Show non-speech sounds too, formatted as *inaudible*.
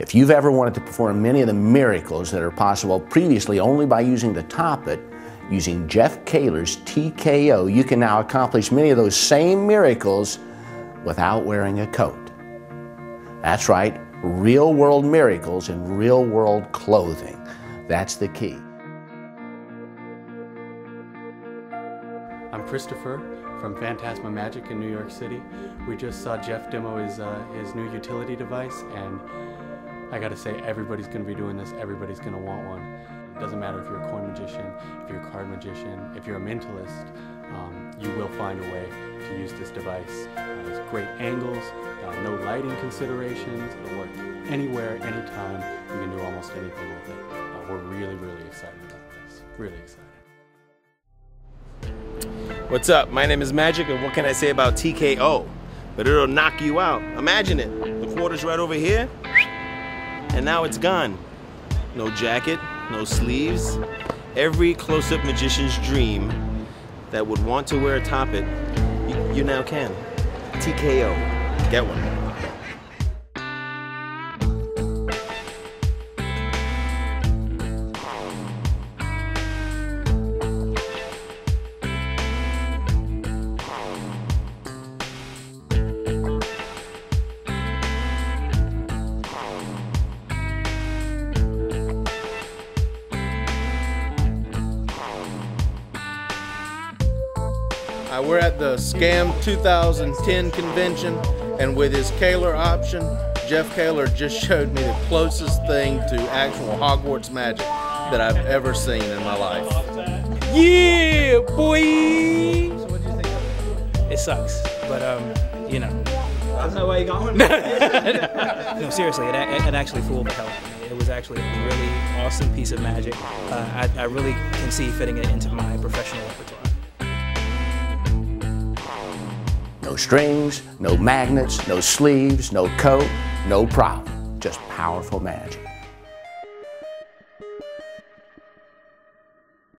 If you've ever wanted to perform many of the miracles that are possible previously only by using the Topit, using Jeff Kaylor's TKO, you can now accomplish many of those same miracles without wearing a coat. That's right, real world miracles in real world clothing. That's the key. I'm Christopher from Phantasma Magic in New York City. We just saw Jeff demo his, uh, his new utility device and I gotta say, everybody's gonna be doing this, everybody's gonna want one. It doesn't matter if you're a coin magician, if you're a card magician, if you're a mentalist, um, you will find a way to use this device. Great angles, uh, no lighting considerations, it'll work anywhere, anytime. You can do almost anything with it. Uh, we're really, really excited about this. Really excited. What's up? My name is Magic, and what can I say about TKO? But it'll knock you out. Imagine it. The quarter's right over here and now it's gone. No jacket, no sleeves. Every close-up magician's dream that would want to wear a top Topit, you now can. TKO. Get one. Uh, we're at the Scam 2010 convention, and with his Kaylor option, Jeff Kaylor just showed me the closest thing to actual Hogwarts magic that I've ever seen in my life. Yeah, boy! So what do you think? It sucks, but um, you know. That's not why you got one? *laughs* no, seriously, it, it actually fooled the hell out of me. It was actually a really awesome piece of magic. Uh, I, I really can see fitting it into my professional repertoire. Strings, no magnets, no sleeves, no coat, no problem. Just powerful magic.